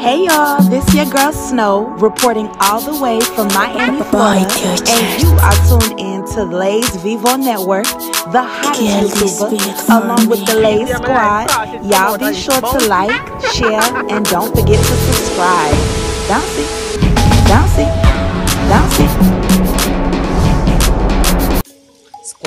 Hey y'all, this your girl Snow reporting all the way from Miami, Florida. And you are tuned in to Lays Vivo Network, the hottest YouTuber, along with the Laze Squad. Y'all be sure to like, share, and don't forget to subscribe. Bounce it, bounce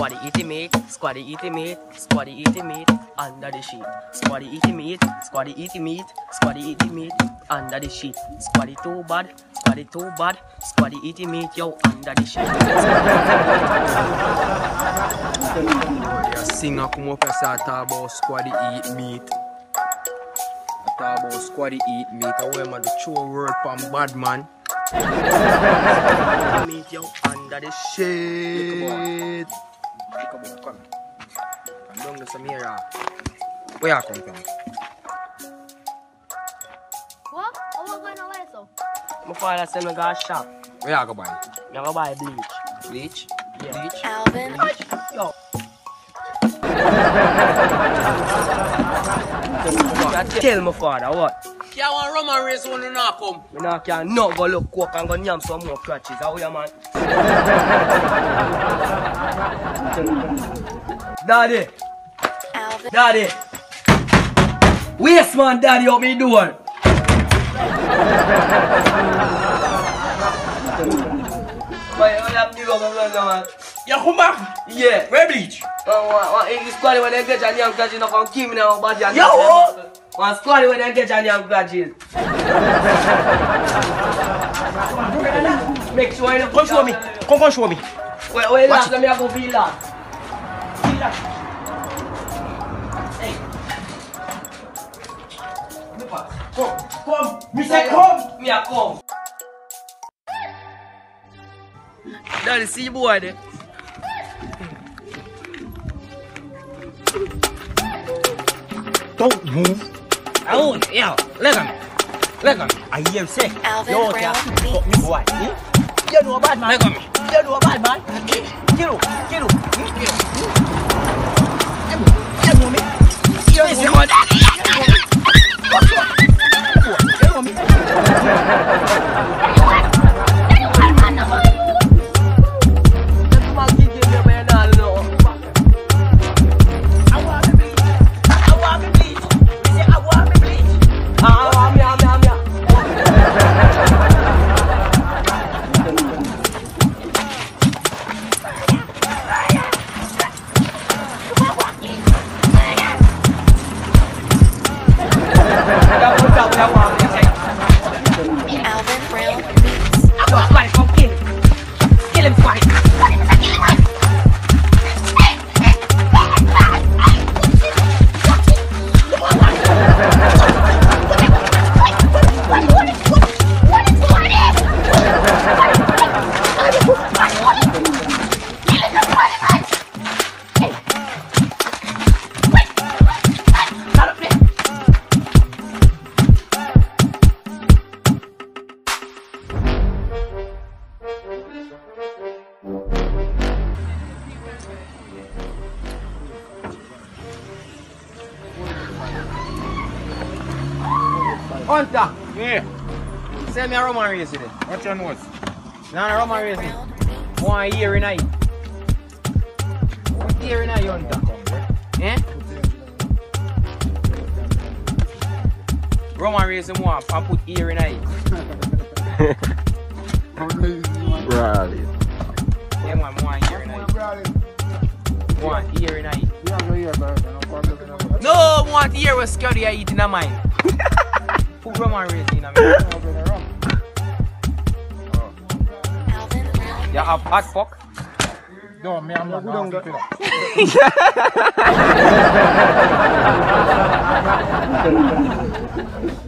Squaddy eating meat, squaddy eating meat, squaddy eating meat under the sheet. Squaddy eating meat, squaddy eating meat, squaddy eating meat under the sheet. Squaddy too bad, squaddy too bad, squaddy eating meat yo under the sheet. Singer come up and start talk about squaddy eat meat. Talk about squaddy eat meat. I wear my the true word from bad man. meat yo under the sheet. Come on, come. To Samira. Where you come from? What? Oh, we're going away, so. My father said me go shop. Where you go buy? Me go buy bleach. Bleach? Yeah. Bleach? Alvin. Yo. Tell my father what? Yeah, one Roman race when you not come. Me not can not go look coke and go yam some more crutches. How you man? Daddy, Alvin. daddy. Waste man, daddy, out me door. Why you have to go go man? You come back? Yeah. Where bleach? One, one, one English squad when they get a young catch, you know, come kill me now, but you Yo, what? One when they get a young catches. Make sure you don't Come show me. Come, come show me. Wait, wait, Watch last time I go feel that. Feel that. Hey. Come, come. Me say come. Me a come. Daddy, see boy there. Don't move. I won't. Yeah, let him. Let him. I hear him say. Alvin Yo, Brown yeah, Beats. fuck me boy. You know a bad man. Let him. You know a bad man. Get him. Get him. Get him. Hunter. Yeah. Send me a Roman race today. What's your nose? Nah, a Roman race. Brown Beats. One year in a One year in a Hunter. Eh? Roman race him one and put ear in a Right. Yeah, man, one year in a One ear in a No, one ear was scary I eat in a mine. Put Roman race in a me. Alvin Brown You have hot fuck? No, me, I'm not going to